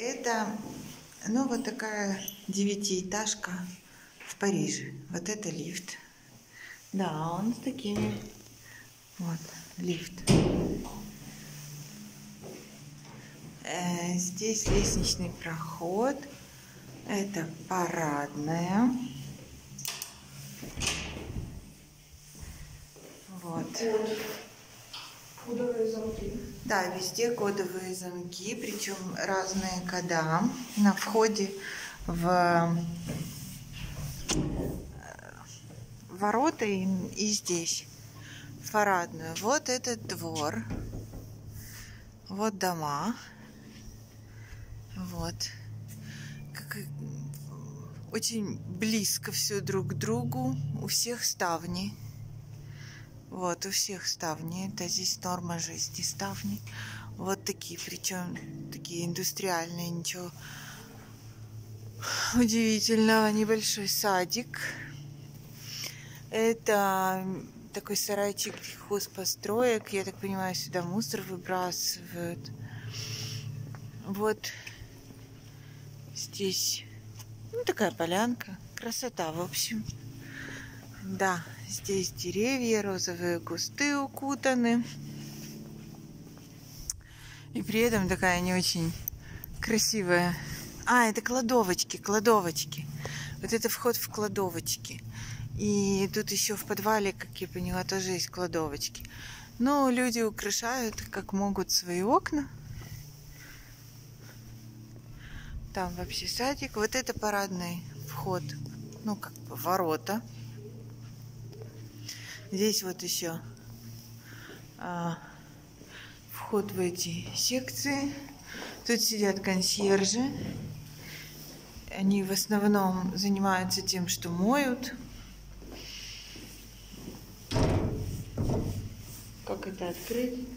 Это, ну, вот такая девятиэтажка в Париже. Вот это лифт. Да, он с такими... Вот, лифт. Э, здесь лестничный проход. Это парадная. Вот. Кодовые замки. Да, везде кодовые замки, причем разные кода. На входе в ворота и, и здесь, в парадную. Вот этот двор. Вот дома. Вот. Как, очень близко все друг к другу. У всех ставни. Вот, у всех ставни. Это здесь норма жизни ставни. Вот такие, причем такие индустриальные, ничего удивительного. Небольшой садик. Это такой сарайчик хозпостроек. Я так понимаю, сюда мусор выбрасывают. Вот здесь ну, такая полянка. Красота, в общем. Да, здесь деревья, розовые кусты укутаны. И при этом такая не очень красивая. А, это кладовочки, кладовочки. Вот это вход в кладовочки. И тут еще в подвале, как я поняла, тоже есть кладовочки. Но люди украшают, как могут, свои окна. Там вообще садик. Вот это парадный вход. Ну, как бы ворота. Здесь вот еще а, вход в эти секции. Тут сидят консьержи. Они в основном занимаются тем, что моют. Как это открыть?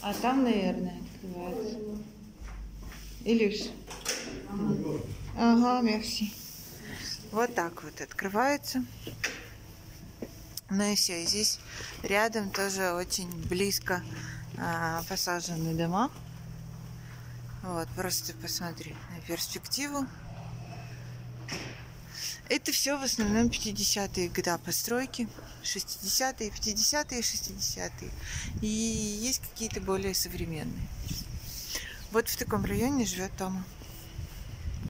А там, наверное, открывается. Илюш. Ага, мерси. Вот так вот открывается. Ну и все. И здесь рядом тоже очень близко а, посажены дома. Вот, просто посмотри на перспективу. Это все в основном 50-е года постройки, 60-е, 50-е, 60-е. И есть какие-то более современные. Вот в таком районе живет Тома.